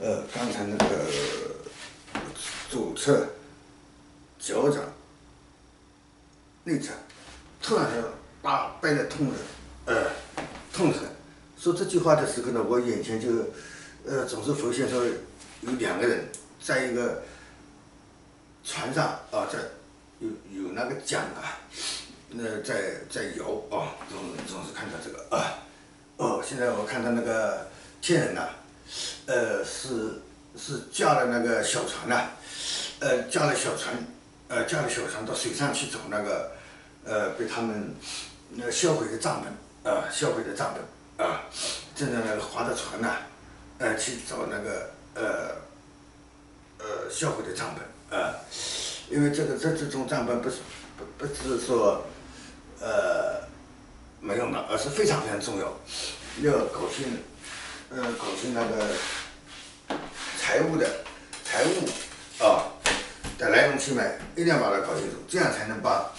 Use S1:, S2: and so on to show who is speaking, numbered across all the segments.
S1: 呃，刚才那个左侧脚掌内侧突然就把背的痛的，呃，痛死了。说这句话的时候呢，我眼前就呃总是浮现说有两个人在一个船上啊，在有有那个桨啊，那在在摇啊，总总是看到这个啊。哦，现在我看到那个天人呐、呃，是是驾了那个小船呐、呃，驾了小船，呃，驾了小船到水上去找那个，呃，被他们那销毁的账本，啊、销毁的账本，啊、正在那个划着船呐、呃，去找那个，呃，呃，销毁的账本，啊、因为这个这这种账本不是不不是说，呃，没用的，而是非常非常重要，要搞清，呃，搞清那个财务的财务啊的来龙去脉，一定要把它搞清楚，这样才能把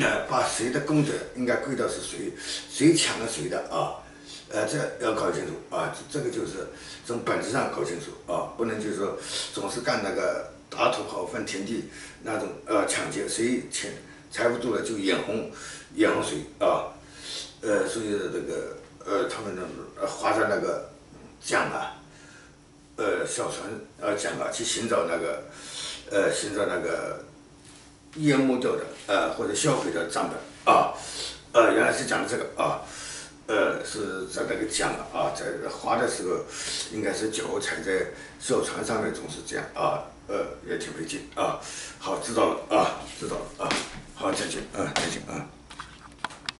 S1: 呃把谁的功德应该归到是谁，谁抢了谁的啊，呃，这要搞清楚啊，这个就是从本质上搞清楚啊，不能就是说总是干那个打土豪分田地那种呃抢劫，谁钱财务多了就眼红眼红谁啊，呃，所以这个呃他们呢呃划着那个桨啊。呃小船呃桨啊去寻找那个呃寻找那个淹没掉的呃或者销毁的账本啊，呃原来是讲的这个啊，呃是在那个桨啊在划的时候应该是脚踩在小船上面总是这样啊，呃也挺费劲啊，好知道了啊知道了啊，好再见啊再见啊。